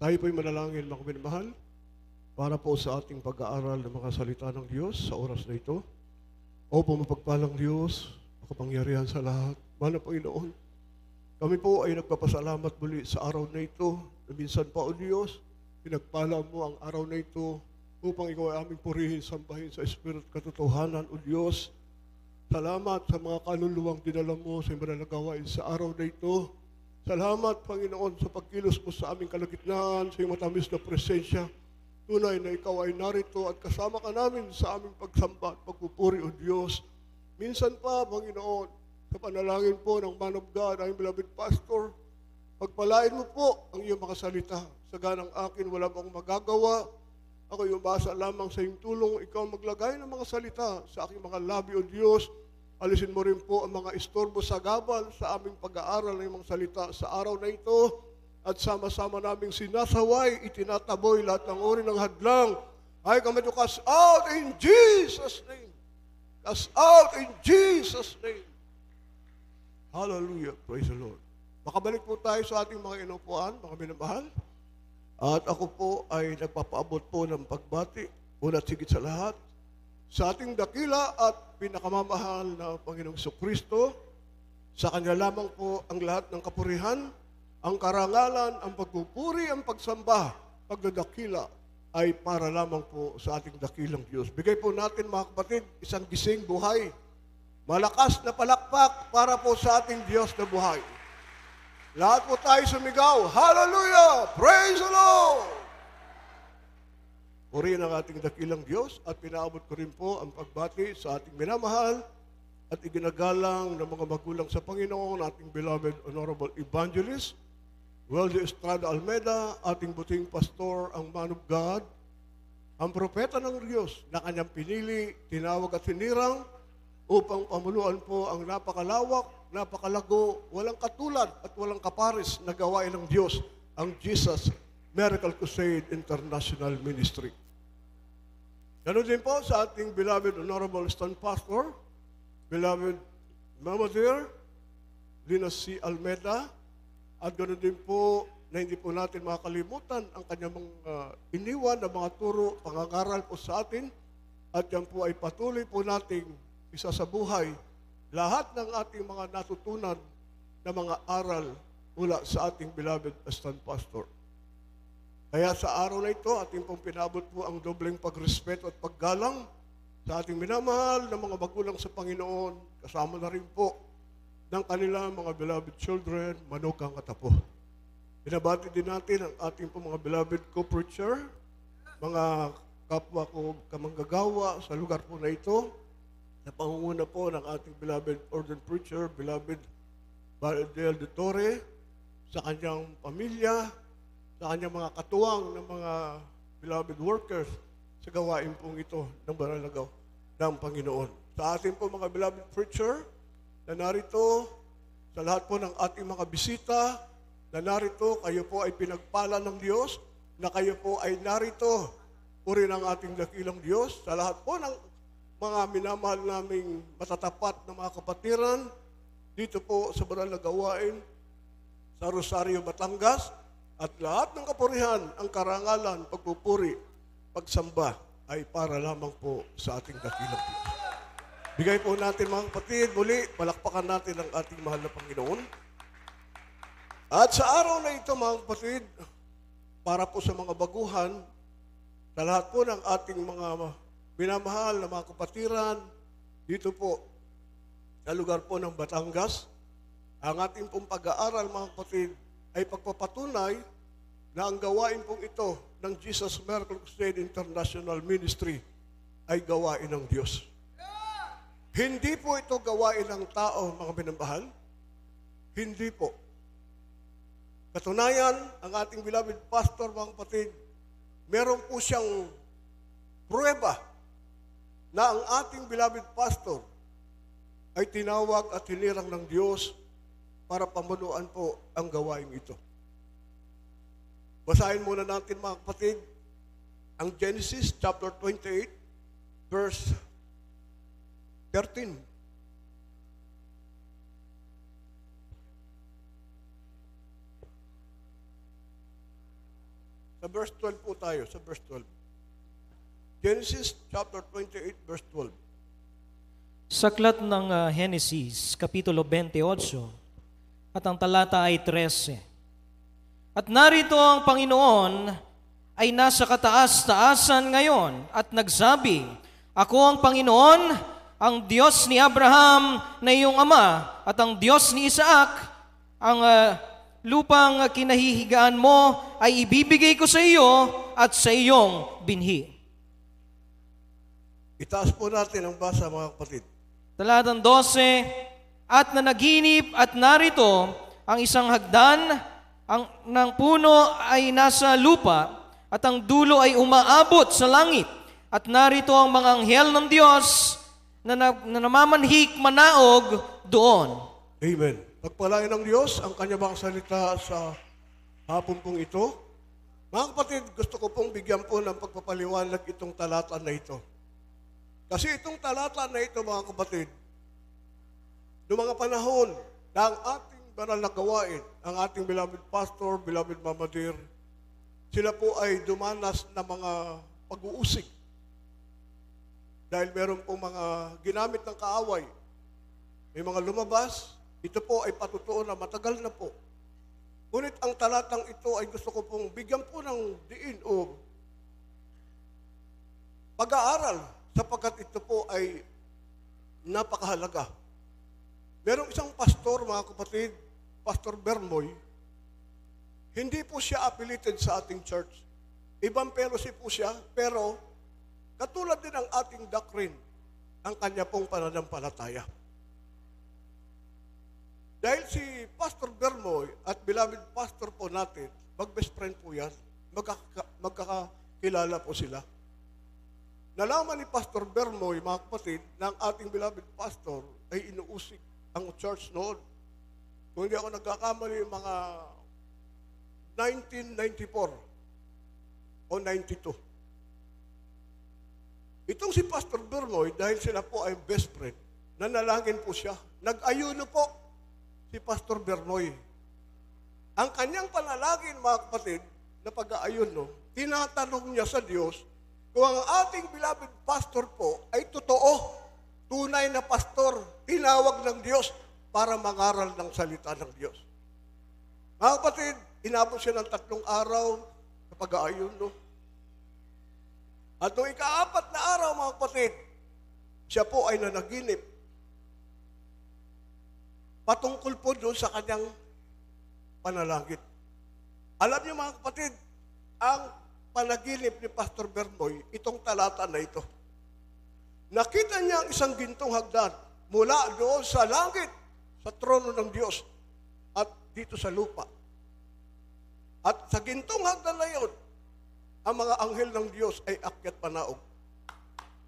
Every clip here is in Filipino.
Tayo po'y manalangin mga minamahal para po sa ating pag-aaral ng mga salita ng Diyos sa oras na ito. O po mapagpalang Diyos, makapangyarihan sa lahat. Mana Panginoon, kami po ay nagpapasalamat muli sa araw na ito. Na minsan pa o Diyos, pinagpala mo ang araw na ito upang ikaw ay aming purihin, sambahin sa Espiritu at katotohanan o Diyos. Salamat sa mga kaluluwang dinala mo sa mga nagawain sa araw na ito. Salamat, Panginoon, sa pagkilos mo sa aming kalagitnaan, sa iyong matamis na presensya. Tunay na ikaw ay narito at kasama ka namin sa aming pagsamba at pagpupuri, O Diyos. Minsan pa, Panginoon, sa panalangin po ng man of God, ang beloved pastor, pagpalain mo po ang iyong mga salita. Sa ganang akin, wala akong magagawa. Ako yung basa lamang sa iyong tulong. Ikaw maglagay ng mga salita sa aking mga labi, O Diyos. Alisin mo rin po ang mga istorbo sa gabal sa aming pag-aaral ng mga salita sa araw na ito. At sama-sama naming sinasaway, itinataboy lahat ng uri ng hadlang. Ay kami to cast out in Jesus' name. Cast out in Jesus' name. Hallelujah. Praise the Lord. Makabalik po tayo sa ating mga inupuan, mga minamahal. At ako po ay nagpapaabot po ng pagbati, una't sigit sa lahat, sa ating dakila at pinakamamahal na Panginoong Kristo. Sa Kanya lamang po ang lahat ng kapurihan, ang karangalan, ang pagpupuri, ang pagsamba, pagdadakila ay para lamang po sa ating dakilang Diyos. Bigay po natin mga kapatid, isang gising buhay. Malakas na palakpak para po sa ating Diyos na buhay. Lahat po tayo sumigaw, Hallelujah! Praise the Lord! Purihin ang ating dakilang Diyos at pinaabot ko rin po ang pagbati sa ating minamahal at iginagalang ng mga magulang sa Panginoon, ating beloved Honorable Evangelist, Weldy Estrada Almeda, ating buting pastor, ang man of God, ang propeta ng Diyos na kanyang pinili, tinawag at sinirang upang pamuluan po ang napakalawak, napakalago, walang katulad at walang kaparis na gawain ng Diyos, ang Jesus Miracle Crusade International Ministry. Ganon din po sa ating beloved Honorable Stone Pastor, beloved Mama Dear, Lina C. Almeda, at ganoon din po na hindi po natin makakalimutan ang kanyang mga iniwan na mga turo, pangangaral po sa atin, at yan po ay patuloy po nating isa sa buhay lahat ng ating mga natutunan na mga aral mula sa ating beloved Aston Pastor. Kaya sa araw na ito, ating pong pinabot po ang dobleng pagrespeto at paggalang sa ating minamahal na mga magulang sa Panginoon, kasama na rin po ng kanilang mga beloved children, manukang katapo. Binabati din natin ang ating po mga beloved co-preacher, mga kapwa ko kamanggagawa sa lugar po na ito, na pangunguna po ng ating beloved ordained preacher, beloved Baradel de Torre, sa kanyang pamilya, sa kanyang mga katuwang ng mga beloved workers sa gawain pong ito ng Baralagaw ng Panginoon. Sa ating po mga beloved preacher na narito, sa lahat po ng ating mga bisita na narito, kayo po ay pinagpala ng Diyos, na kayo po ay narito, puri ng ating dakilang Diyos, sa lahat po ng mga minamahal naming matatapat na mga kapatiran, dito po sa banal na gawain, sa Rosario, Batangas, at lahat ng kapurihan, ang karangalan, pagpupuri, pagsamba, ay para lamang po sa ating dakilang Diyos. Bigay po natin mga kapatid, muli, palakpakan natin ang ating mahal na Panginoon. At sa araw na ito mga kapatid, para po sa mga baguhan, sa lahat po ng ating mga minamahal na mga kapatiran, dito po, sa lugar po ng Batangas, ang ating pong pag-aaral mga kapatid ay pagpapatunay na ang gawain pong ito ng Jesus Miracle Crusade International Ministry ay gawain ng Diyos. Hindi po ito gawain ng tao, mga minamahal. Hindi po. Katunayan, ang ating beloved pastor, mga kapatid, meron po siyang pruweba na ang ating beloved pastor ay tinawag at hinirang ng Diyos para pamunuan po ang gawain ito. Basahin muna natin mga kapatid ang Genesis chapter 28 verse 13. Sa verse 12 po tayo, sa verse 12. Genesis chapter 28, verse 12. Saklat ng ah, Genesis, Kapitulo 28, at ang talata ay 13. At narito ang Panginoon ay nasa kataas-taasan ngayon at nagsabi, Ako ang Panginoon, ang Diyos ni Abraham na iyong ama at ang Diyos ni Isaac, ang ah, lupang kinahihigaan mo ay ibibigay ko sa iyo at sa iyong binhi. Itaas po natin ang basa mga kapatid. Talatang 12, At nanaginip at narito ang isang hagdan ang, ng puno ay nasa lupa at ang dulo ay umaabot sa langit. At narito ang mga anghel ng Diyos na, na, na namamanhik manaog doon. Amen. Pagpalain ng Diyos ang kanya bang salita sa hapon pong ito. Mga kapatid, gusto ko pong bigyan po ng pagpapaliwanag itong talata na ito. Kasi itong talata na ito, mga kapatid, noong mga panahon na ang ating banal na gawain, ang ating beloved pastor, beloved Mama Dear, sila po ay dumanas na mga pag-uusig. Dahil meron pong mga ginamit ng kaaway. May mga lumabas, ito po ay patutuo na matagal na po. Ngunit ang talatang ito ay gusto ko pong bigyan po ng diin o pag-aaral sapagkat ito po ay napakahalaga. Merong isang pastor, mga kapatid, Pastor Bermoy, hindi po siya affiliated sa ating church. Ibang pelosi po siya, pero katulad din ng ating doctrine, ang kanya pong pananampalataya. Dahil si Pastor Bermoy at beloved pastor po natin, mag-best friend po yan, magkaka- magkakakilala po sila. Nalaman ni Pastor Bermoy, mga kapatid, na ang ating beloved pastor ay inuusig ang church noon. Kung hindi ako nagkakamali, mga 1994 o 92. Itong si Pastor Bermoy, dahil sila po ay best friend, nanalangin po siya. Nag-ayuno po si Pastor Bermoy. Ang kanyang panalangin, mga kapatid, na pag-aayuno, tinatanong niya sa Diyos kung ang ating beloved pastor po ay totoo, tunay na pastor, tinawag ng Diyos para mangaral ng salita ng Diyos. Mga kapatid, inabot siya ng tatlong araw sa pag-aayuno. At noong ikaapat na araw, mga kapatid, siya po ay nanaginip. Patungkol po doon sa kanyang panalangin. Alam niyo mga kapatid, ang panaginip ni Pastor Bermoy, itong talata na ito. Nakita niya ang isang gintong hagdan mula doon sa langit, sa trono ng Diyos, at dito sa lupa. At sa gintong hagdan na yun, ang mga anghel ng Diyos ay akyat panaog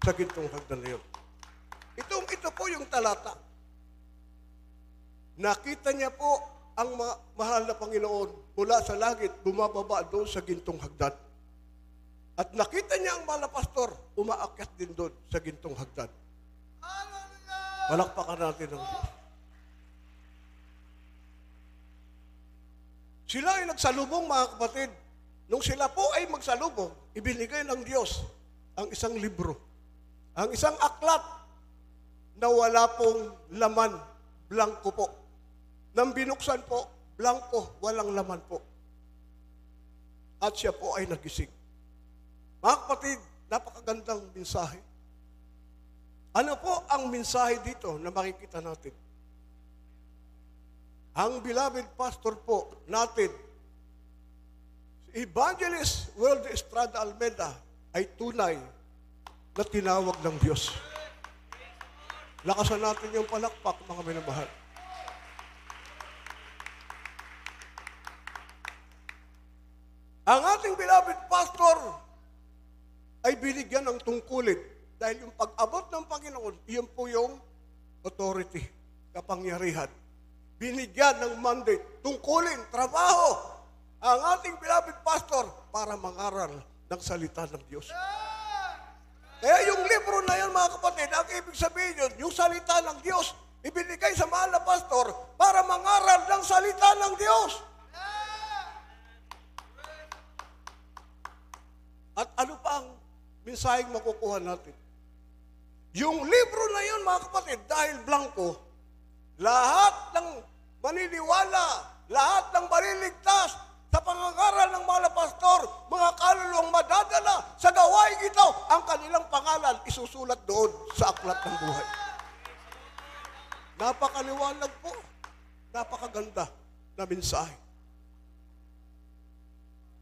sa gintong hagdan na yun. Itong ito po yung talata. Nakita niya po ang mga mahal na Panginoon mula sa langit, bumababa doon sa gintong hagdan. At nakita niya ang mahal na pastor, umaakyat din doon sa gintong hagdan. Palakpakan natin ang Diyos. Sila ay nagsalubong mga kapatid. Nung sila po ay magsalubong, ibinigay ng Diyos ang isang libro. Ang isang aklat na wala pong laman, blanco po. Nang binuksan po, blanco, walang laman po. At siya po ay nagising. Mga kapatid, napakagandang mensahe. Ano po ang mensahe dito na makikita natin? Ang beloved pastor po natin, si Evangelist World Estrada Almeida, ay tunay na tinawag ng Diyos. Lakasan natin yung palakpak, mga minamahal. Ang ating beloved pastor ay binigyan ng tungkulin dahil yung pag-abot ng Panginoon, yun po yung authority, kapangyarihan. Binigyan ng mandate, tungkulin, trabaho, ang ating beloved pastor para mangaral ng salita ng Diyos. Kaya yung libro na yan, mga kapatid, ang ibig sabihin yun, yung salita ng Diyos, ibinigay sa mahal na pastor para mangaral ng salita ng Diyos. At ano pa ang mensaheng makukuha natin? Yung libro na yun, mga kapatid, dahil blanco, lahat ng maniniwala, lahat ng maliligtas sa pangangaral ng mga pastor, mga kaluluwang madadala sa gawain ito, ang kanilang pangalan isusulat doon sa aklat ng buhay. Napakaliwanag po. Napakaganda na mensahe.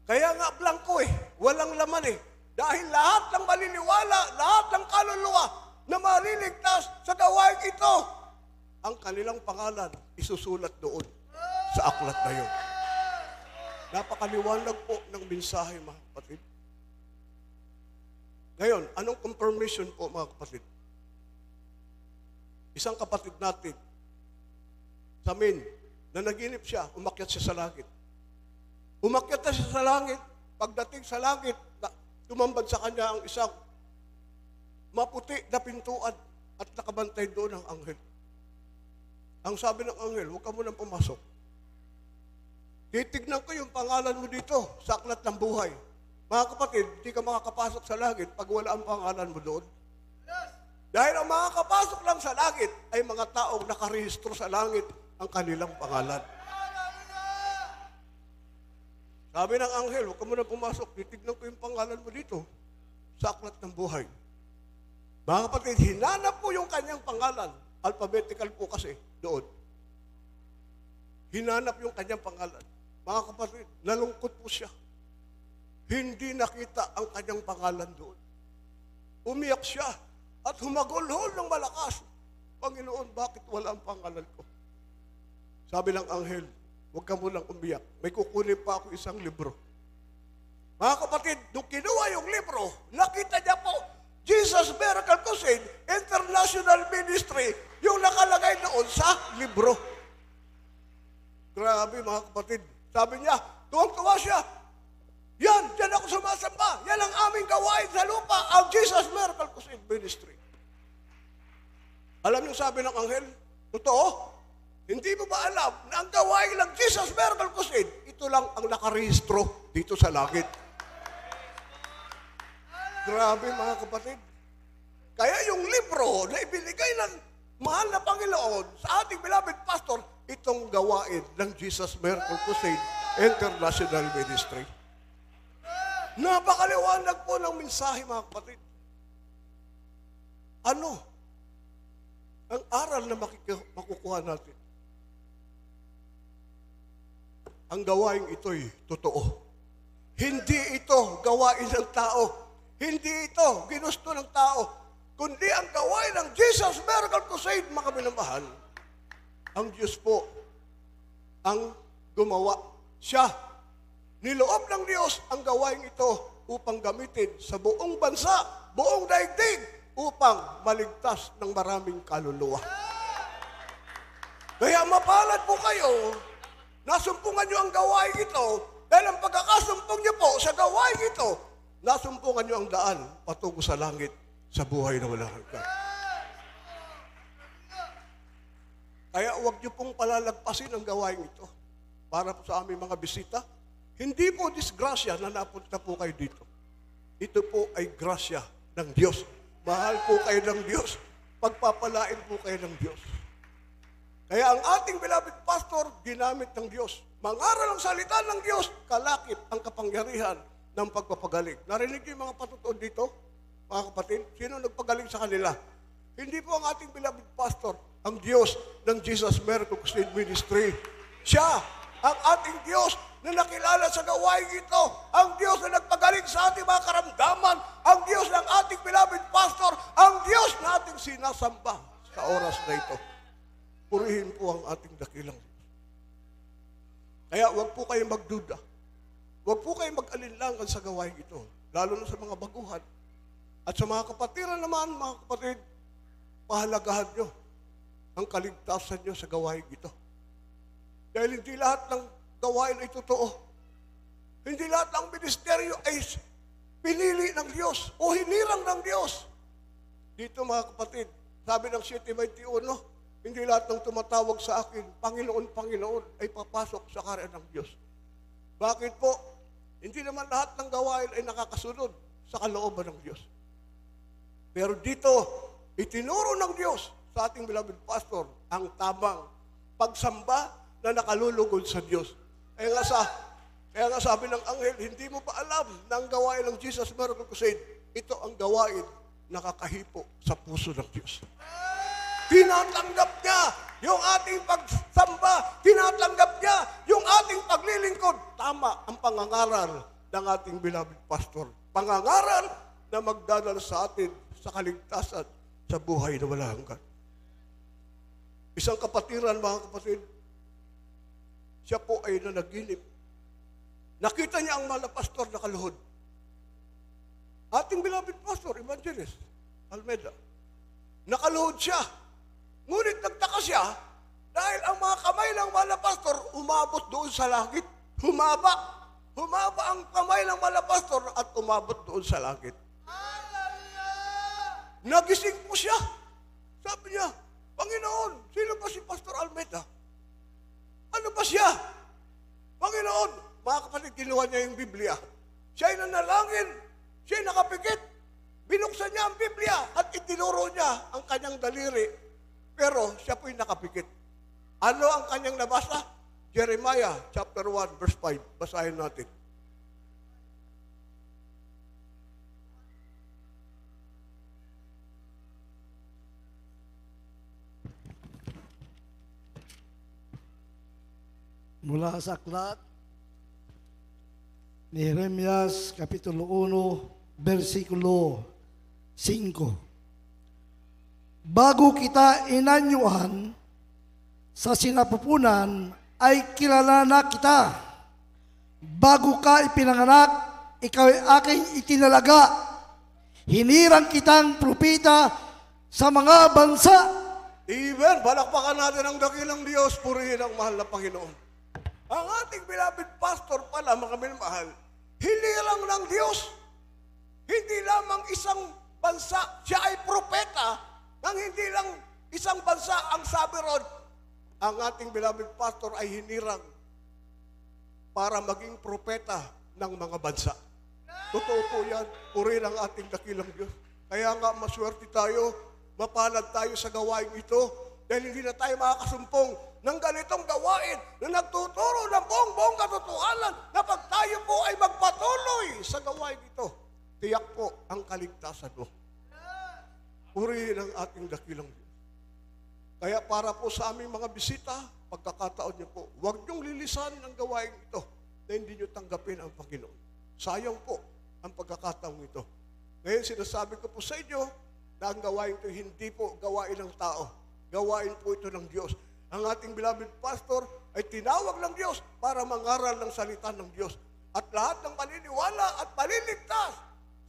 Kaya nga blanco eh, walang laman eh. Dahil lahat ng maliniwala, lahat ng kaluluwa na maliligtas sa gawain ito, ang kanilang pangalan isusulat doon sa aklat na yun. Napakaliwanag po ng mensahe, mga kapatid. Ngayon, anong confirmation po, mga kapatid? Isang kapatid natin, sa amin, na naginip siya, umakyat siya sa langit. Umakyat na siya sa langit, pagdating sa langit, tumambad sa kanya ang isang maputi na pintuan at nakabantay doon ang anghel. Ang sabi ng anghel, huwag ka munang pumasok. Titignan ko yung pangalan mo dito sa aklat ng buhay. Mga kapatid, hindi ka makakapasok sa langit pag wala ang pangalan mo doon. Dahil ang makakapasok lang sa langit ay mga taong nakarehistro sa langit ang kanilang pangalan. Sabi ng anghel, huwag ka muna pumasok, titignan ko yung pangalan mo dito sa aklat ng buhay. Mga kapatid, hinanap po yung kanyang pangalan. Alphabetical po kasi doon. Hinanap yung kanyang pangalan. Mga kapatid, nalungkot po siya. Hindi nakita ang kanyang pangalan doon. Umiyak siya at humagulhol ng malakas. Panginoon, bakit wala ang pangalan ko? Sabi ng anghel, huwag ka munang umiyak. May kukunin pa ako isang libro. Mga kapatid, nung kinuha yung libro, nakita niya po, Jesus Miracle Crusade International Ministry, yung nakalagay doon sa libro. Grabe mga kapatid. Sabi niya, tuwang-tuwa siya. Yan, dyan ako sumasamba. Yan ang aming gawain sa lupa, ang Jesus Miracle Crusade Ministry. Alam niyo sabi ng anghel, totoo, hindi mo ba alam na ang gawain ng Jesus Miracle Crusade, ito lang ang nakarehistro dito sa langit. Grabe mga kapatid. Kaya yung libro na ibinigay ng mahal na Panginoon sa ating beloved pastor, itong gawain ng Jesus Miracle Crusade International Ministry. Napakaliwanag po ng mensahe mga kapatid. Ano ang aral na makukuha natin? Ang gawain ito'y totoo. Hindi ito gawain ng tao. Hindi ito ginusto ng tao. Kundi ang gawain ng Jesus Miracle Crusade, mga minamahal. Ang Diyos po ang gumawa. Siya, niloob ng Diyos ang gawain ito upang gamitin sa buong bansa, buong daigdig, upang maligtas ng maraming kaluluwa. Kaya mapalad po kayo, nasumpungan nyo ang gawain ito, dahil ang pagkakasumpong nyo po sa gawain ito, nasumpungan nyo ang daan patungo sa langit sa buhay na walang hanggan. Kaya huwag niyo pong palalagpasin ang gawain ito para po sa aming mga bisita. Hindi po disgrasya na napunta po kayo dito. Ito po ay grasya ng Diyos. Mahal po kayo ng Diyos. Pagpapalain po kayo ng Diyos. Kaya ang ating beloved pastor, ginamit ng Diyos. Mangaral ang salita ng Diyos, kalakip ang kapangyarihan ng pagpapagaling. Narinig niyo yung mga patutuon dito, mga kapatid? Sino nagpagaling sa kanila? Hindi po ang ating beloved pastor, ang Diyos ng Jesus Miracle Crusade Ministry. Siya, ang ating Diyos na nakilala sa gawain ito. Ang Diyos na nagpagaling sa ating mga karamdaman. Ang Diyos ng ating beloved pastor. Ang Diyos na ating sinasamba sa oras na ito. Purihin po ang ating dakilang. Kaya huwag po kayong magduda. Huwag po kayong mag-alinlangan sa gawain ito. Lalo na sa mga baguhan. At sa mga kapatiran naman, mga kapatid, pahalagahan nyo ang kaligtasan nyo sa gawain ito. Dahil hindi lahat ng gawain ay totoo. Hindi lahat ng ministeryo ay pinili ng Diyos o hinirang ng Diyos. Dito mga kapatid, sabi ng 7.21, hindi lahat ng tumatawag sa akin, Panginoon, Panginoon, ay papasok sa karya ng Diyos. Bakit po? Hindi naman lahat ng gawain ay nakakasunod sa kalooban ng Diyos. Pero dito, itinuro ng Diyos sa ating beloved pastor ang tamang pagsamba na nakalulugod sa Diyos. Kaya nga, sa, kaya nga sabi ng anghel, hindi mo ba alam na ang gawain ng Jesus Miracle Crusade, ito ang gawain nakakahipo sa puso ng Diyos. Tinatanggap niya yung ating pagsamba. Tinatanggap niya yung ating paglilingkod. Tama ang pangangaral ng ating beloved pastor. Pangangaral na magdadala sa atin sa kaligtasan sa buhay na wala hanggan. Isang kapatiran, mga kapatid, siya po ay nanaginip. Nakita niya ang mala pastor na kaluhod. Ating beloved pastor, evangelist, Almeda. Nakaluhod siya. Ngunit nagtaka siya dahil ang mga kamay ng mala pastor umabot doon sa langit. Humaba. Humaba ang kamay ng mala pastor at umabot doon sa langit. Nagising po siya. Sabi niya, Panginoon, sino ba si Pastor Almeda? Ano ba siya? Panginoon, mga kapatid, kinuha niya yung Biblia. Siya'y nanalangin. Siya'y nakapikit. Binuksan niya ang Biblia at itinuro niya ang kanyang daliri. Pero siya po'y nakapikit. Ano ang kanyang nabasa? Jeremiah chapter 1 verse 5. Basahin natin. mula sa aklat ni Jeremias Kapitulo 1, versikulo 5. Bago kita inanyuhan sa sinapupunan, ay kilala na kita. Bago ka ipinanganak, ikaw ay aking itinalaga. Hinirang kitang propita sa mga bansa Amen. Balakpakan natin ang dakilang Diyos. Purihin ang mahal na Panginoon. Ang ating beloved pastor pala, mga minamahal, hinilang ng Diyos. Hindi lamang isang bansa, siya ay propeta, nang hindi lang isang bansa ang sabi ron, ang ating beloved pastor ay hinirang para maging propeta ng mga bansa. Totoo po yan. Purihin ang ating dakilang Diyos. Kaya nga, maswerte tayo, mapalad tayo sa gawain ito dahil hindi na tayo makakasumpong ng ganitong gawain na nagtuturo ng buong-buong katotohanan na pag tayo po ay magpatuloy sa gawain ito, tiyak po ang kaligtasan mo. Purihin ang ating dakilang Diyos. Kaya para po sa aming mga bisita, pagkakataon niyo po, huwag niyong lilisan ang gawain ito na hindi niyo tanggapin ang Panginoon. Sayang po ang pagkakataon ito. Ngayon sinasabi ko po sa inyo na ang gawain ito hindi po gawain ng tao. Gawain po ito ng Diyos. Ang ating beloved pastor ay tinawag ng Diyos para mangaral ng salita ng Diyos. At lahat ng paniniwala at paliligtas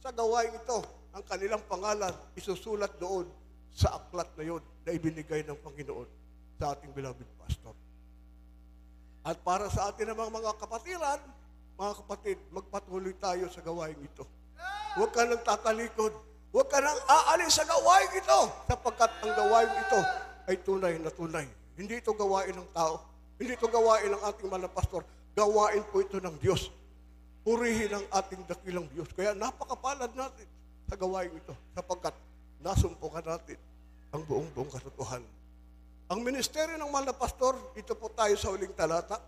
sa gawain ito, ang kanilang pangalan isusulat doon sa aklat na yon na ibinigay ng Panginoon sa ating beloved pastor. At para sa atin namang mga kapatiran, mga kapatid, magpatuloy tayo sa gawain ito. Huwag ka nang tatalikod. Huwag ka nang aalis sa gawain ito sapagkat ang gawain ito ay tunay na tunay. Hindi ito gawain ng tao. Hindi ito gawain ng ating mga pastor. Gawain po ito ng Diyos. Purihin ang ating dakilang Diyos. Kaya napakapalad natin sa gawain ito sapagkat nasumpukan natin ang buong buong katotohanan. Ang ministeryo ng mga pastor, dito po tayo sa uling talata.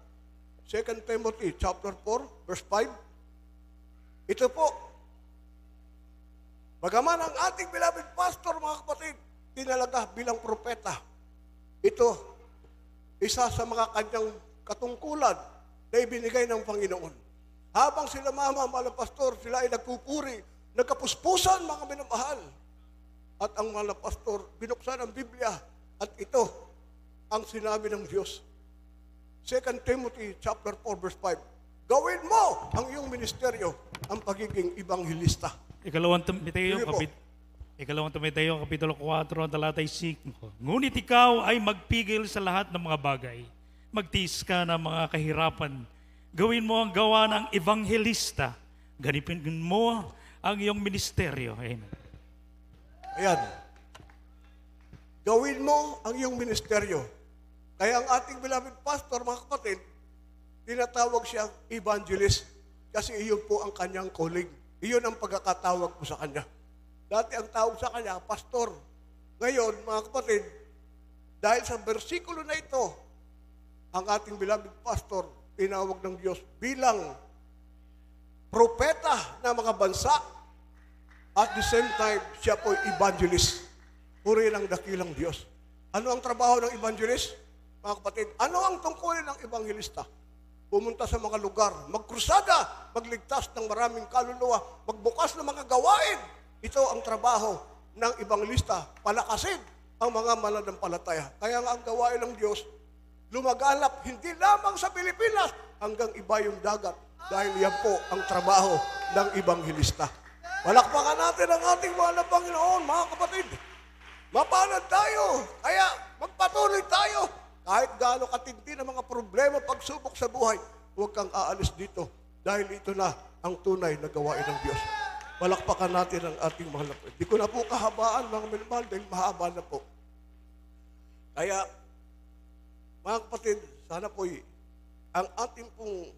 2 Timothy chapter 4, verse 5. Ito po, Bagaman ang ating beloved pastor, mga kapatid, tinalaga bilang propeta. Ito, isa sa mga kanyang katungkulan na ibinigay ng Panginoon. Habang sila mama, mga pastor, sila ay nagpupuri, nagkapuspusan mga minamahal. At ang mga pastor, binuksan ang Biblia at ito ang sinabi ng Diyos. 2 Timothy chapter 4 verse 5. Gawin mo ang iyong ministeryo, ang pagiging ibanghilista. Ikalawang Timoteo, kapit Ikalawang Timoteo, Kapitulo 4, talatay 5. Ngunit ikaw ay magpigil sa lahat ng mga bagay. Magtiis ka ng mga kahirapan. Gawin mo ang gawa ng ebanghelista. Ganipin mo ang iyong ministeryo. Amen. Ayan. Gawin mo ang iyong ministeryo. Kaya ang ating beloved pastor, mga kapatid, tinatawag siyang evangelist kasi iyon po ang kanyang calling. Iyon ang pagkakatawag ko sa kanya. Dati ang tawag sa kanya, pastor. Ngayon, mga kapatid, dahil sa bersikulo na ito, ang ating beloved pastor, tinawag ng Diyos bilang propeta ng mga bansa. At the same time, siya po evangelist. Puri ng dakilang Diyos. Ano ang trabaho ng evangelist? Mga kapatid, ano ang tungkulin ng evangelista? Pumunta sa mga lugar, magkrusada, magligtas ng maraming kaluluwa, magbukas ng mga gawain. Ito ang trabaho ng evangelista, palakasin ang mga mananampalataya. Kaya nga ang gawain ng Diyos, lumaganap hindi lamang sa Pilipinas hanggang iba yung dagat dahil yan po ang trabaho ng evangelista. Palakpakan natin ang ating mahal na Panginoon, mga kapatid. Mapalad tayo. Kaya magpatuloy tayo. Kahit gaano katindi ng mga problema, pagsubok sa buhay, huwag kang aalis dito dahil ito na ang tunay na gawain ng Diyos. Palakpakan natin ang ating mahal na Di ko na po kahabaan, mga minamahal, dahil mahaba na po. Kaya, mga kapatid, sana po ang ating pong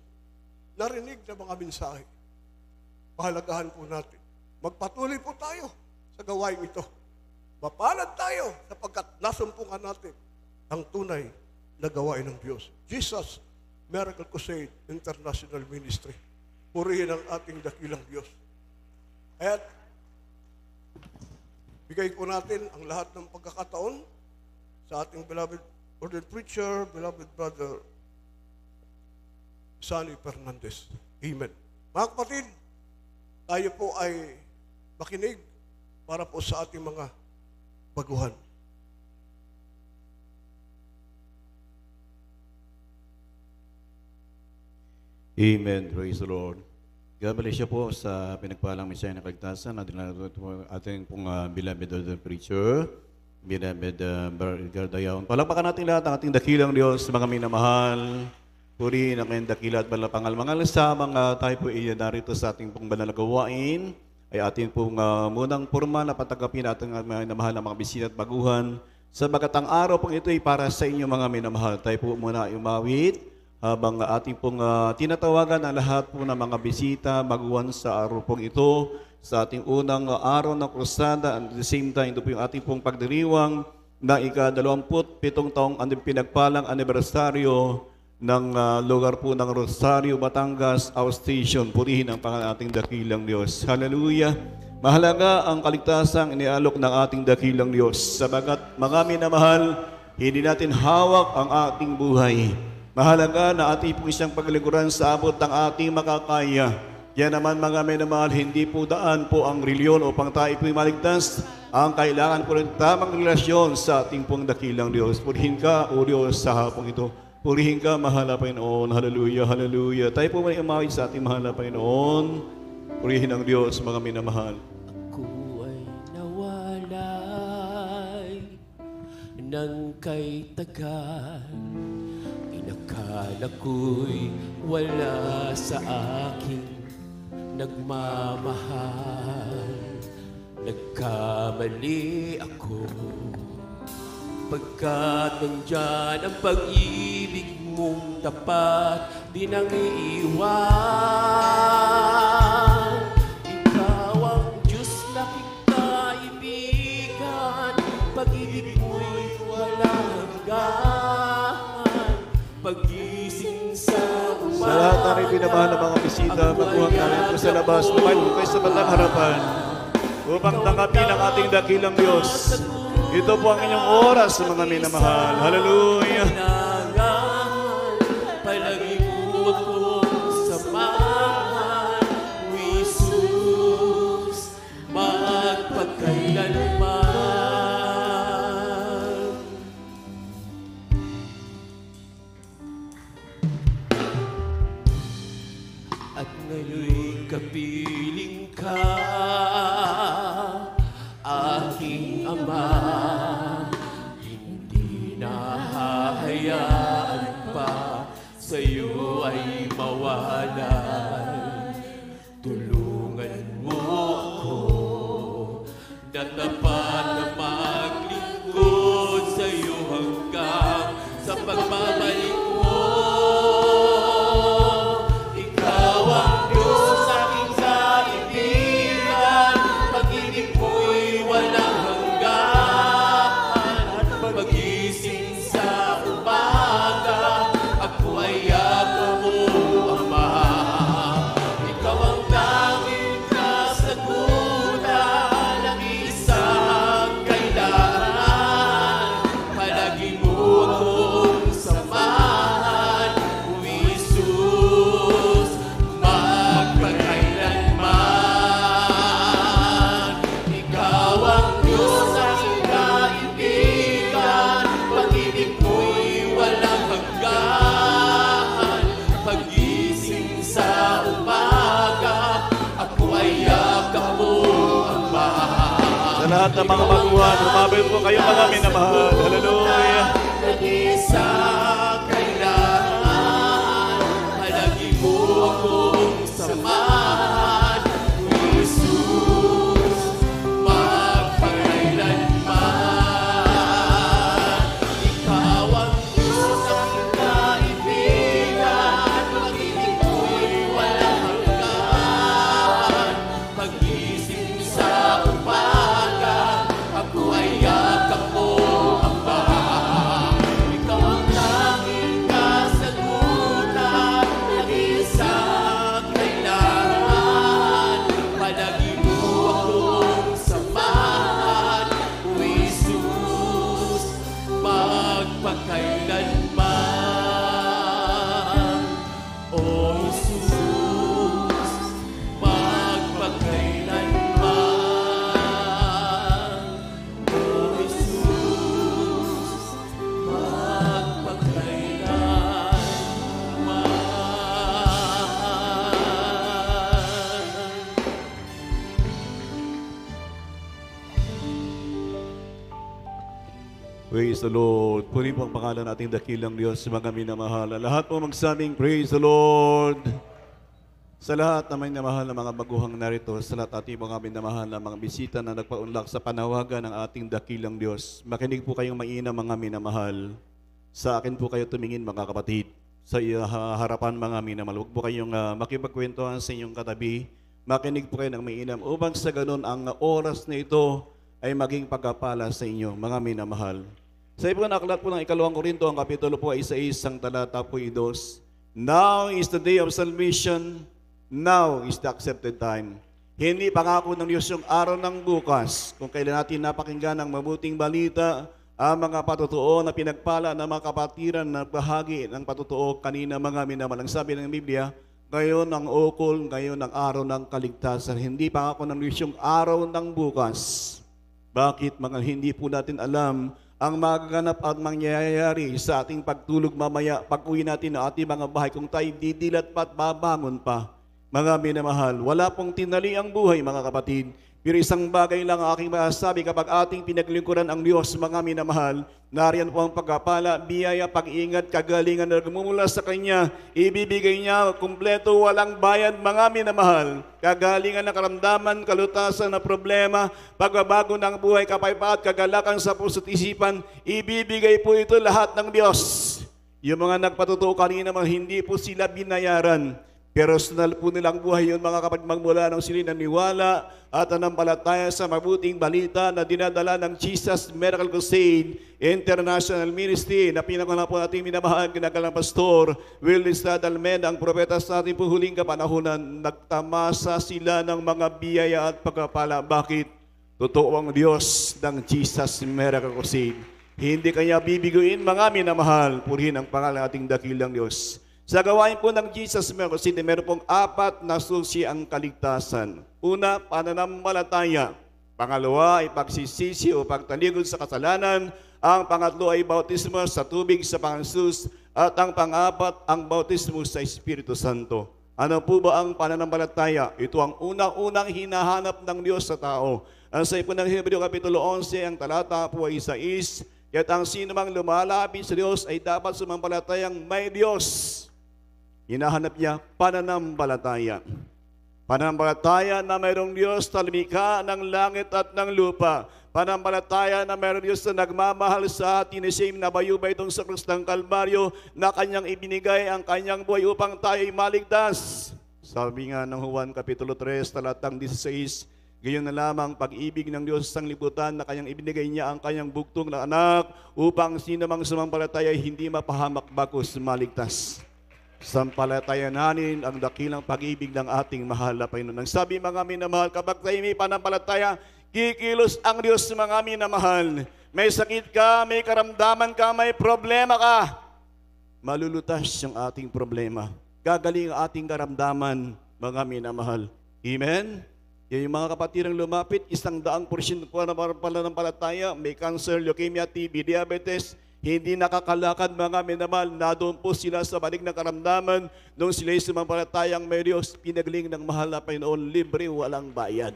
narinig na mga mensahe, pahalagahan po natin. Magpatuloy po tayo sa gawain ito. Mapalad tayo sapagkat nasumpungan natin ang tunay na gawain ng Diyos. Jesus, Miracle Crusade International Ministry. Purihin ang ating dakilang Diyos. At bigay po natin ang lahat ng pagkakataon sa ating beloved brother preacher, beloved brother Sonny Fernandez. Amen. Mga kapatid, tayo po ay makinig para po sa ating mga baguhan. Amen. Praise the Lord. God bless you po sa pinagpalang misaya ng kaligtasan. Na po ating pong uh, beloved elder preacher, beloved uh, Brother Edgar Dayaon. Palakpakan natin lahat ang ating dakilang Diyos, mga minamahal. Puri ng kanyang dakila at balapangal. Mga sa mga tayo po ay narito sa ating pong banal na gawain ay atin pong uh, munang forma na patagapin ang mga minamahal na mga bisita at baguhan. Sabagat ang araw pong ito ay para sa inyo mga minamahal. Tayo po muna umawit habang ating pong uh, tinatawagan ang lahat po ng mga bisita, baguhan sa araw pong ito, sa ating unang uh, araw ng krusada, at the same time, ito po yung ating pong pagdiriwang na ika-27 taong ang pinagpalang anibersaryo ng uh, lugar po ng Rosario, Batangas, Outstation. Purihin ang pangalan ating dakilang Diyos. Hallelujah! Mahalaga ang kaligtasang inialok ng ating dakilang Diyos. Sabagat mga minamahal, hindi natin hawak ang ating buhay. Mahalaga na ating pong isang pagliguran sa abot ng ating makakaya. Yan naman mga minamahal, hindi po daan po ang reliyon upang tayo po'y maligtas. Ang kailangan po rin tamang relasyon sa ating pong dakilang Diyos. Purihin ka, O Diyos, sa hapong ito. Purihin ka, mahal na Panginoon. Hallelujah, hallelujah. Tayo po may umawit sa ating mahal na Panginoon. Purihin ang Diyos, mga minamahal. Ako ay nawalay ng kay tagal Inakala ko'y wala sa aking nagmamahal Nagkamali ako Pagkat nandyan ang pag-ibig mong tapat Di nang iiwan. Ikaw ang Diyos na kaibigan Pag-ibig mo'y walang hanggan. Pag-gising sa umaga Sa lahat na rin ng mga bisita, magbuhang namin po sa labas, lumayo po kayo sa batang harapan. upang tangapin ang ating dakilang Diyos. Ito po ang inyong oras sa mga minamahal. Hallelujah! At ngayon'y kapiling ka Ama Hindi nahahayaan pa Sa'yo ay mawalay. Tulungan mo ako Na tapat na maglingkod Sa'yo hanggang sa pagbabalik mga baguhan, rumabay po kayo mga minamahal. Hallelujah. Nag-isa kailangan Praise the Lord. Puri po ang pangalan nating dakilang Diyos, mga minamahal. Lahat po magsabing, Praise the Lord. Sa lahat na may namahal na mga baguhang narito, sa lahat ating mga minamahal na mga bisita na nagpaunlak sa panawagan ng ating dakilang Diyos, makinig po kayong mainam mga minamahal. Sa akin po kayo tumingin mga kapatid. Sa harapan mga minamahal, huwag po kayong uh, makipagkwentuhan sa inyong katabi. Makinig po kayo ng mainam upang sa ganun ang oras na ito ay maging pagkapala sa inyo, mga minamahal. Sa ibang aklat po ng ikalawang Korinto, ang kapitulo po ay isa-isang talata po idos. Now is the day of salvation, now is the accepted time. Hindi pangako ng Diyos yung araw ng bukas, kung kailan natin napakinggan ang mabuting balita, ang mga patutuo na pinagpala ng mga kapatiran na bahagi ng patutuo kanina mga minamahal. Ang sabi ng Biblia, ngayon ang ukol, ngayon ang araw ng kaligtasan. Hindi pangako ng Diyos yung araw ng bukas. Bakit mga hindi po natin alam ang magaganap at mangyayari sa ating pagtulog mamaya pag uwi natin ng ating mga bahay kung tayo didilat pa at babangon pa. Mga minamahal, wala pong tinali ang buhay mga kapatid. Pero isang bagay lang ang aking masasabi kapag ating pinaglingkuran ang Diyos, mga minamahal, nariyan po ang pagkapala, biyaya, pag-ingat, kagalingan na gumumula sa Kanya. Ibibigay niya kumpleto, walang bayad, mga minamahal. Kagalingan ng karamdaman, kalutasan na problema, pagbabago ng buhay, kapaypaan, kagalakan sa puso't isipan, ibibigay po ito lahat ng Diyos. Yung mga nagpatutuo kanina, mga hindi po sila binayaran. Personal po nilang buhay yun mga kapatid magmula nung sila naniwala at nanampalataya sa mabuting balita na dinadala ng Jesus Miracle Crusade International Ministry na pinakuna po natin minamahal ginagalang pastor Will Estrada Almeida ang propeta sa ating po huling kapanahunan nagtamasa sila ng mga biyaya at pagkapala. Bakit? Totoo ang Diyos ng Jesus Miracle Crusade. Hindi kanya bibiguin mga minamahal. Purihin ang pangalan ng ating dakilang Diyos. Sa gawain po ng Jesus City, meron pong apat na susi ang kaligtasan. Una, pananampalataya. Pangalawa ay pagsisisi o pagtaligod sa kasalanan. Ang pangatlo ay bautismo sa tubig sa Panginoon At ang pangapat, ang bautismo sa Espiritu Santo. Ano po ba ang pananampalataya? Ito ang unang-unang hinahanap ng Diyos sa tao. Ang sa ipo ng Hebreo Kapitulo 11, ang talata po ay 6, Kaya't ang sino mang lumalapit sa Diyos ay dapat sumampalatayang may Diyos. Hinahanap niya pananampalataya. Pananampalataya na mayroong Diyos na lumikha ng langit at ng lupa. Pananampalataya na mayroong Diyos na nagmamahal sa atin na siya'y nabayubay itong sa krus ng Kalbaryo na kanyang ibinigay ang kanyang buhay upang tayo ay maligtas. Sabi nga ng Juan Kapitulo 3, talatang 16, Gayon na lamang pag-ibig ng Diyos sa libutan na kanyang ibinigay niya ang kanyang bugtong na anak upang sino mang sumampalataya ay hindi mapahamak bagos maligtas. Sampalatayanin ang dakilang pag-ibig ng ating mahal na Panginoon. Ang sabi mga minamahal, kapag tayo may panampalataya, kikilos ang Diyos mga minamahal. May sakit ka, may karamdaman ka, may problema ka. Malulutas yung ating problema. Gagaling ang ating karamdaman, mga minamahal. Amen? Yung mga kapatirang lumapit, isang daang porsyento po na pala ng palataya, may cancer, leukemia, TB, diabetes, hindi nakakalakad mga minamahal, na doon po sila sa balik ng karamdaman, nung sila ay sumampalatayang may Diyos, pinagling ng mahal na Panginoon, libre, walang bayad.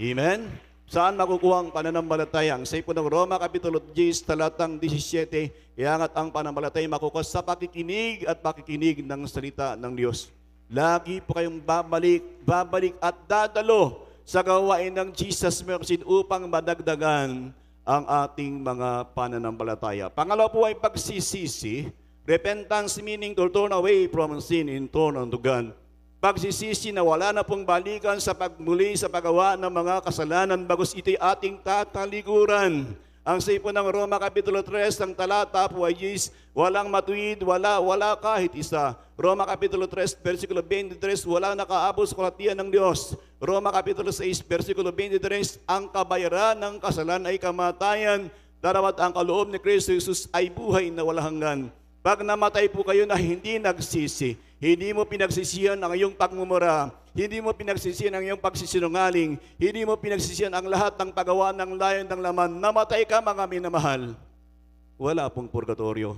Amen? Saan makukuha ang pananampalataya? Ang sa po ng Roma, Kapitulo 10, talatang 17, iangat ang pananampalataya makukuha sa pakikinig at pakikinig ng salita ng Diyos. Lagi po kayong babalik, babalik at dadalo sa gawain ng Jesus Mercy upang madagdagan ang ating mga pananampalataya. Pangalawa po ay pagsisisi. Repentance meaning to turn away from sin and turn unto God pagsisisi na wala na pong balikan sa pagmuli sa paggawa ng mga kasalanan bagos ito'y ating tatalikuran. Ang sa po ng Roma Kapitulo 3, ang talata po ay walang matuwid, wala, wala kahit isa. Roma Kapitulo 3, versikulo 23, wala nakaabot sa ng Diyos. Roma Kapitulo 6, versikulo 23, ang kabayaran ng kasalanan ay kamatayan, darawat ang kaloob ni Kristo Jesus ay buhay na walang hanggan. Pag namatay po kayo na hindi nagsisi, hindi mo pinagsisihan ang iyong pagmumura, hindi mo pinagsisihan ang iyong pagsisinungaling, hindi mo pinagsisihan ang lahat ng paggawa ng layon ng laman, namatay ka mga minamahal. Wala pong purgatorio.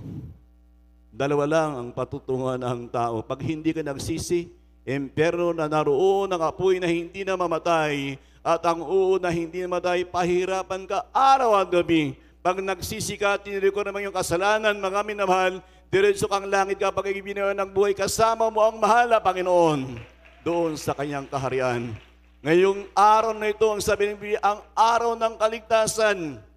Dalawa lang ang patutunguhan ng tao. Pag hindi ka nagsisi, impyerno na naroon ang apoy na hindi na mamatay at ang uod na hindi namatay, pahirapan ka araw at gabi. Pag nagsisi ka, tinili ko naman yung kasalanan, mga minamahal, diretso kang langit kapag ibinawa ng buhay, kasama mo ang mahal na Panginoon doon sa kanyang kaharian. Ngayong araw na ito, ang sabi ng Biblia, ang araw ng kaligtasan.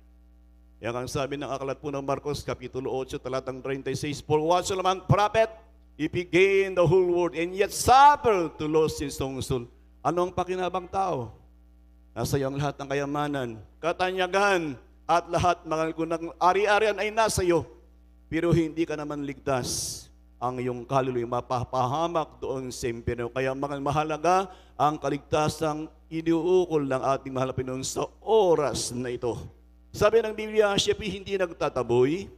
Yan ang sabi ng aklat po ng Marcos, Kapitulo 8, talatang 36, For what shall a man prophet if he gain the whole world and yet suffer to lose his own soul? Ano ang pakinabang tao? Nasa iyo ang lahat ng kayamanan, katanyagan, at lahat mga kunang ari-arian ay nasa iyo pero hindi ka naman ligtas ang iyong kaluluwa mapapahamak doon sa impyerno. Kaya mga mahalaga ang kaligtasang iniuukol ng ating mahal Pinoon sa oras na ito. Sabi ng Biblia, siya po hindi nagtataboy.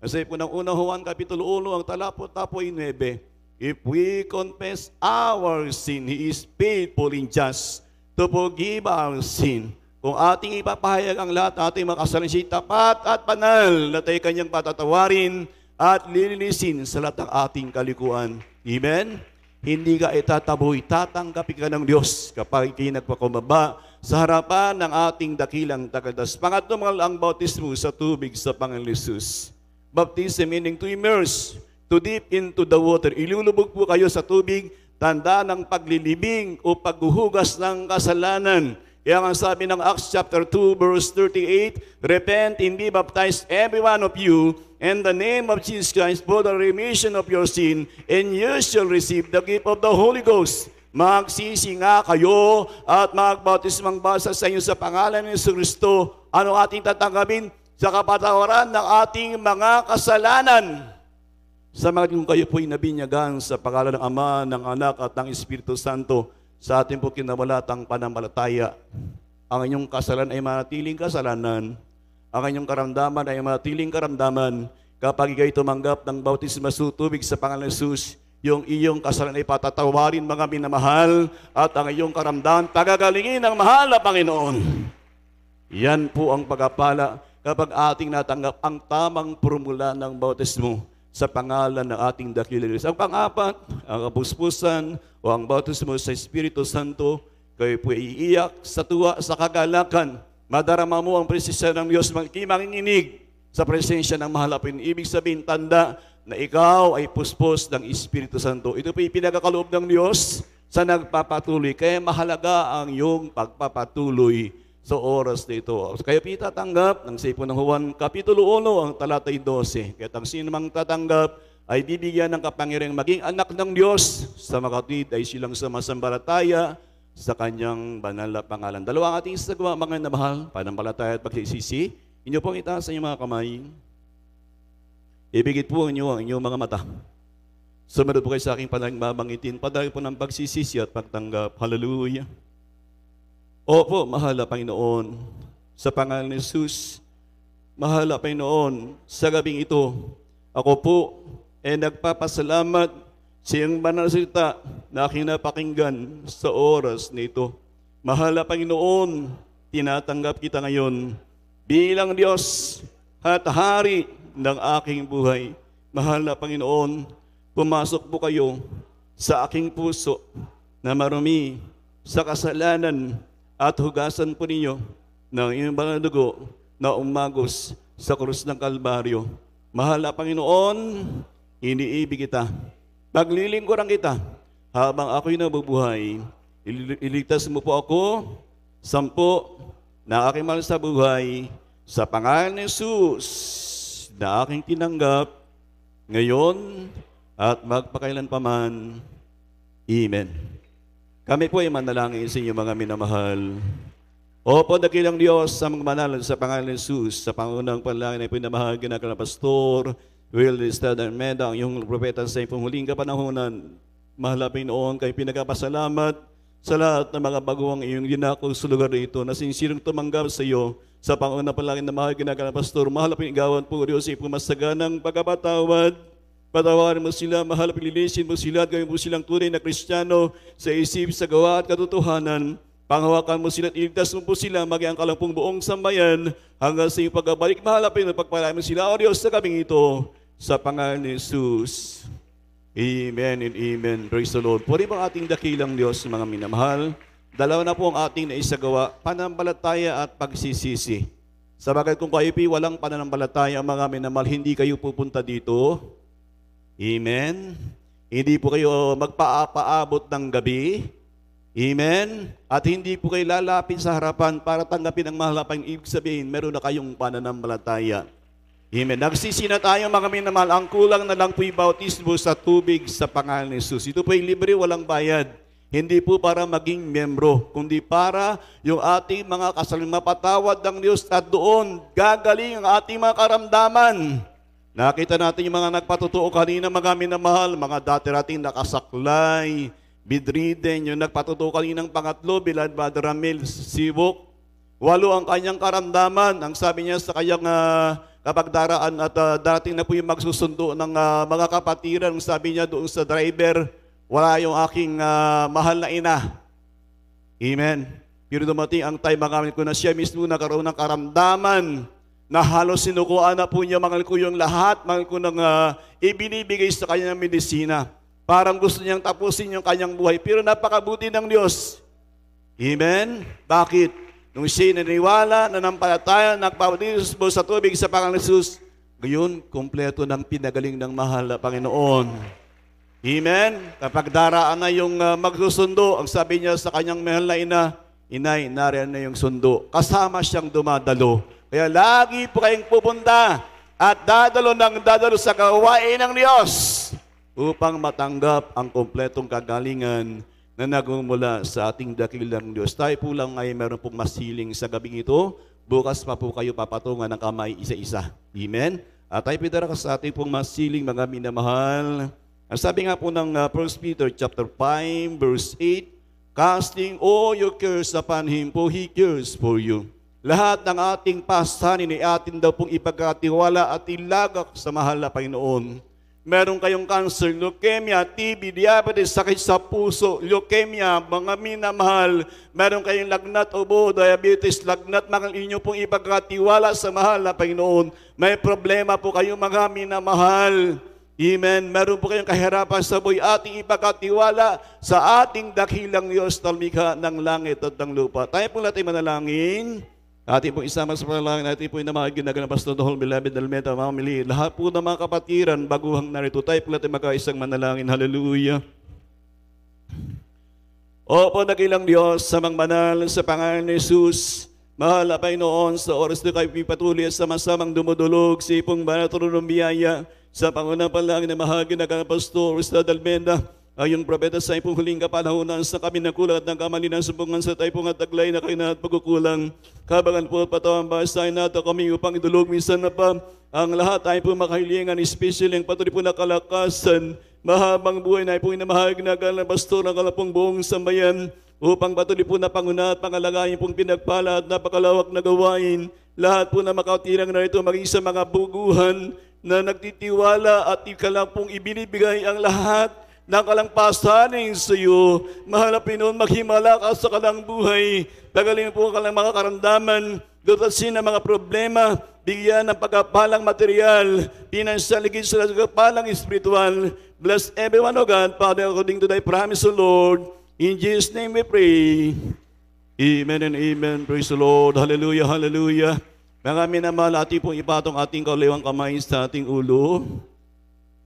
Kasi po ng unang Juan Kapitulo 1, ang talapot tapoy 9, If we confess our sin, He is faithful and just to forgive our sin. Kung ating ipapahayag ang lahat ating makasalanan siya tapat at panal na tayo kanyang patatawarin at lilinisin sa lahat ng ating kalikuan. Amen? Hindi ka itataboy, tatanggapin ka ng Diyos kapag ikay nagpakumaba sa harapan ng ating dakilang tagaldas. Pangatlo mga ang bautismo sa tubig sa Panginoon Jesus. Baptism meaning to immerse, to deep into the water. Ilulubog po kayo sa tubig, tanda ng paglilibing o paghuhugas ng kasalanan. Yan ang sabi ng Acts chapter 2 verse 38, Repent and be baptized every one of you in the name of Jesus Christ for the remission of your sin, and you shall receive the gift of the Holy Ghost. Magsisi nga kayo at magbautismang basa sa inyo sa pangalan ni Kristo. Ano ating tatanggapin? Sa kapatawaran ng ating mga kasalanan. Sa mga kung kayo po'y nabinyagan sa pangalan ng Ama, ng Anak at ng Espiritu Santo, sa ating po kinawalatang pananampalataya. Ang inyong kasalanan ay manatiling kasalanan. Ang inyong karamdaman ay manatiling karamdaman. Kapag ikay tumanggap ng bautismo tubig sa pangalan ng Jesus, yung iyong kasalanan ay patatawarin mga minamahal at ang iyong karamdaman pagagalingin ng mahal na Panginoon. Yan po ang pagpapala kapag ating natanggap ang tamang formula ng bautismo sa pangalan ng ating dakilang Diyos. Ang pang-apat, ang kapuspusan o ang bautismo sa Espiritu Santo, kayo po iiyak sa tuwa, sa kagalakan. Madarama mo ang presensya ng Diyos, makimanginig sa presensya ng mahalapin. Ibig sabihin, tanda na ikaw ay puspos ng Espiritu Santo. Ito po ipinagkakaloob ng Diyos sa nagpapatuloy. Kaya mahalaga ang iyong pagpapatuloy sa oras na ito. Kaya pitatanggap ng sipo ng Juan Kapitulo 1, ang talatay 12. Kaya ang sino mang tatanggap ay bibigyan ng kapangyarihang maging anak ng Diyos sa makatid ay silang sumasambalataya sa kanyang banal na pangalan. Dalawang ating sagwa, mga namahal, panampalataya at pagsisisi. Inyo pong itaas sa inyong mga kamay. Ibigit po inyo ang inyong mga mata. Sumunod po kayo sa aking panagbabangitin. Padali po ng pagsisisi at pagtanggap. Hallelujah. Opo, mahal na Panginoon, sa pangalan ni Jesus, mahal na Panginoon, sa gabing ito, ako po ay nagpapasalamat sa iyong banal na aking napakinggan sa oras nito. Mahal na Panginoon, tinatanggap kita ngayon bilang Diyos at Hari ng aking buhay. Mahal na Panginoon, pumasok po kayo sa aking puso na marumi sa kasalanan at hugasan po ninyo ng banal na dugo na umagos sa krus ng Kalbaryo. Mahal na Panginoon, iniibig kita. Paglilingkuran kita habang ako'y nabubuhay. Il- Iligtas mo po ako, sampo, na aking mahal sa buhay, sa pangalan ni Jesus, na aking tinanggap, ngayon at magpakailan pa man. Amen. Kami po ay manalangin sa inyo mga minamahal. Opo, dakilang Diyos sa mga manal sa pangalan ni Jesus, sa pangunang panalangin ay pinamahagi na kala Pastor, Will Estad Armeda, ang iyong propeta sa iyong huling kapanahonan. Mahalapin noon kay pinagkapasalamat sa lahat ng mga baguang iyong ginako sa lugar rito na sinsirong tumanggap sa iyo sa pangunang panalangin na mahal ginagawa Pastor. Mahalapin igawan po Diyos ay pumasaganang pagkapatawad Patawarin mo sila, mahal pililisin mo sila at gawin mo silang tunay na Kristiyano sa isip, sa gawa at katotohanan. Panghawakan mo sila at iligtas mo po sila maging ang kalampung buong sambayan hanggang sa iyong pagbabalik. Mahalapin at pagpalain mo sila, O Diyos, sa kaming ito, sa pangalan ni Jesus. Amen and amen. Praise the Lord. Puri bang ating dakilang Diyos, mga minamahal. Dalawa na po ang ating naisagawa, pananampalataya at pagsisisi. Sa bagay kung kayo po walang pananampalataya, mga minamahal, hindi kayo pupunta dito. Amen. Hindi po kayo magpaapaabot ng gabi. Amen. At hindi po kayo lalapit sa harapan para tanggapin ang mahalapang ibig sabihin, meron na kayong pananampalataya. Amen. Nagsisi na tayo mga minamahal. Ang kulang na lang po yung bautismo sa tubig sa pangalan ni Jesus. Ito po yung libre, walang bayad. Hindi po para maging membro, kundi para yung ating mga kasaling mapatawad ng Diyos at doon gagaling ang ating mga karamdaman. Nakita natin yung mga nagpatotoo kanina, mga minamahal, mga dati nating nakasaklay, bedridden, yung nagpatotoo kaninang pangatlo, Bilad Brother Ramil Sibok. Walo ang kanyang karamdaman. Ang sabi niya sa kanyang uh, kapagdaraan at uh, darating na po yung magsusundo ng uh, mga kapatiran. Ang sabi niya doon sa driver, wala yung aking uh, mahal na ina. Amen. Pero dumating ang time mga ko na siya mismo nagkaroon ng karamdaman na halos sinukuan na po niya mga ko yung lahat, mga ko nang uh, ibinibigay sa kanyang medisina. Parang gusto niyang tapusin yung kanyang buhay. Pero napakabuti ng Diyos. Amen? Bakit? Nung siya naniwala, nanampalataya, nagpapatilis mo sa tubig sa pangalan Jesus, ngayon, kompleto ng pinagaling ng mahal na Panginoon. Amen? Kapag daraan na yung uh, magsusundo, ang sabi niya sa kanyang mahal na ina, Inay, nariyan na yung sundo. Kasama siyang dumadalo. Kaya lagi po kayong pupunta at dadalo ng dadalo sa kawain ng Diyos upang matanggap ang kompletong kagalingan na nagmumula sa ating dakilang Diyos. Tayo po lang ay meron pong masiling sa gabing ito. Bukas pa po kayo papatungan ng kamay isa-isa. Amen? At tayo pidara sa ating pong masiling mga minamahal. Ang sabi nga po ng uh, 1 Peter chapter 5 verse 8, Casting all your cares upon Him, for He cares for you. Lahat ng ating pasanin ay atin daw pong ipagkatiwala at ilagak sa mahal na Panginoon. Meron kayong cancer, leukemia, TB, diabetes, sakit sa puso, leukemia, mga minamahal. Meron kayong lagnat, ubo, diabetes, lagnat, mga inyo pong ipagkatiwala sa mahal na Panginoon. May problema po kayong mga minamahal. Amen. Meron po kayong kahirapan sa buhay, ating ipagkatiwala sa ating dakilang Diyos na lumikha ng langit at ng lupa. Tayo po natin manalangin. Ating pong isama sa panalangin, ating po na mga ginagawa ng Pastor Dohol Beloved Almeta, mga mili, lahat po ng mga kapatiran, baguhang narito, tayo po natin magkaisang manalangin. Hallelujah. Opo, nakilang Diyos, sa mga manal, sa pangalan ni Jesus, mahal na Panginoon, sa oras na kayo pipatuloy sa masamang dumudulog, sa ipong banat ng biyaya, sa pangunang palangin na mahagi na kang Pastor Ustad Almenda, Ayong propeta sa ipong huling kapanahonan sa kami nakulat ng kamali ng sumbungan sa tayo pong taglay na kayo na at pagkukulang. Kabangan po at patawang basahin nato kami upang idulog minsan na pa ang lahat ay po makahilingan, especially ang patuloy po na kalakasan, mahabang buhay na po inamahag na ng pastor ng kalapong buong sambayan upang patuloy po na panguna at pangalagayin pong pinagpala at napakalawak na gawain. Lahat po na makautirang na ito maging sa mga buguhan na nagtitiwala at ikalang pong ibinibigay ang lahat ng kalampasanin sa iyo. Mahal Pinoon, maghimala ka sa kalang buhay. Tagalin po ka lang mga karamdaman, dutasin ng mga problema, bigyan ng pagkapalang material, pinansyal, ligid sa pagkapalang espiritual. Bless everyone, O God, Father, according to thy promise, O Lord. In Jesus' name we pray. Amen and amen. Praise the Lord. Hallelujah, hallelujah. Mga minamahal, ating pong ipatong ating kauliwang kamay sa ating ulo.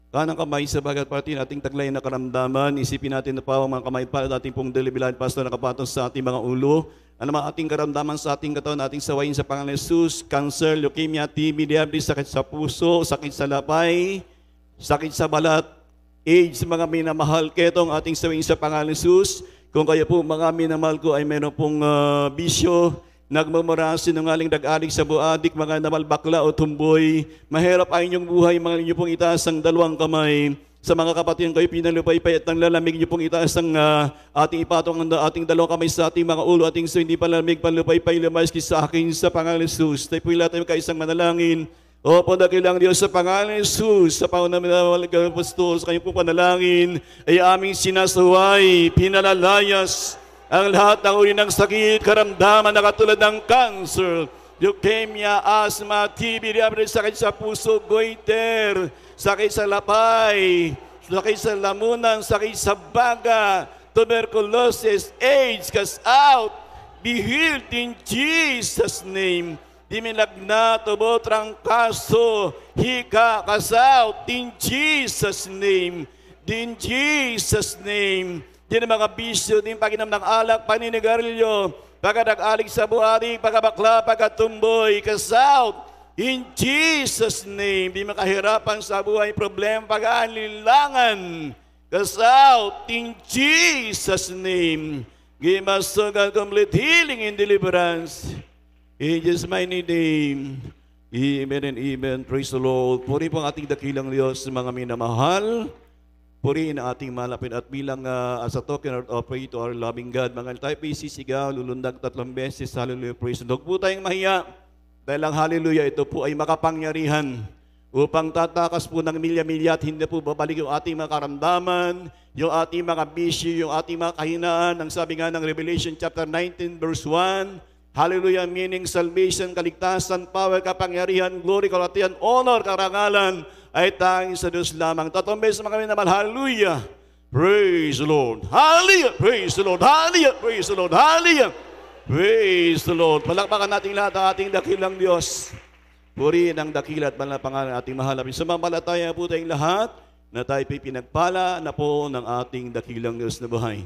Kanang kamay sa bagat pati ating taglay na karamdaman. Isipin natin na pa ang mga kamay pa at ating pong delibilan pastor na kapatong sa ating mga ulo. Ano mga ating karamdaman sa ating katawan, ating sawayin sa Pangalan Jesus, cancer, leukemia, TB, diabetes, sakit sa puso, sakit sa lapay, sakit sa balat, AIDS, mga minamahal, ketong ating sawayin sa Pangalan Jesus. Kung kayo po mga minamahal ko ay meron pong ah, bisyo, nagmamura, sinungaling nag-alig sa buadik, mga namalbakla o tumboy, mahirap ay inyong buhay, mga inyo pong itaas ang dalawang kamay. Sa mga kapatid kayo pinalupaypay at ang lalamig niyo pong itaas ang ah, ating ipatong ang ating dalawang kamay sa ating mga ulo, ating so hindi palamig, panlupaypay, lumayas sa akin sa pangalan Jesus. Tayo po lahat tayo kaisang manalangin. O po dakilang Diyos sa pangalan ni Jesus, sa pangunan ng apostol, sa kanyang po panalangin, ay aming sinasuway, pinalalayas, ang lahat ng uri ng sakit, karamdaman na katulad ng cancer, leukemia, asthma, TB, diabetes, sakit sa puso, goiter, sakit sa lapay, sakit sa lamunan, sakit sa baga, tuberculosis, AIDS, cast out, be healed in Jesus' name. Diminagna, tubo, trangkaso, hika, cast out, in Jesus' name. In Jesus' name. Di na mga bisyo, din paginam ng alak, paninigarilyo, pagkadag-alig sa buhari, pagkabakla, pagkatumboy, out. In Jesus' name, di makahirapan sa buhay, problema, pag-aalilangan. Out in Jesus' name. Give us so complete healing and deliverance. In Jesus' mighty name. Amen and amen. Praise the Lord. Puri po ating dakilang Diyos, mga minamahal. Purihin ang ating malapit at bilang uh, as a token of praise to our loving God. Mga tayo po isisigaw, lulundag tatlong beses. Hallelujah, praise. Huwag po tayong mahiya. Dahil ang hallelujah, ito po ay makapangyarihan upang tatakas po ng milya-milya at hindi po babalik yung ating mga karamdaman, yung ating mga bisyo, yung ating mga kahinaan. Ang sabi nga ng Revelation chapter 19 verse 1, Hallelujah, meaning salvation, kaligtasan, power, kapangyarihan, glory, kalatian, honor, karangalan, ay tanging sa Diyos lamang. Tatlong beses mga kami naman, Hallelujah! Praise the Lord! Hallelujah! Praise the Lord! Hallelujah! Praise the Lord! Hallelujah! Praise the Lord! Palakpakan natin lahat ang ating dakilang Diyos. Purihin ang dakila at banal na pangalan ng ating mahal. Sumampalataya po tayong lahat na tayo pinagpala na po ng ating dakilang Diyos na buhay.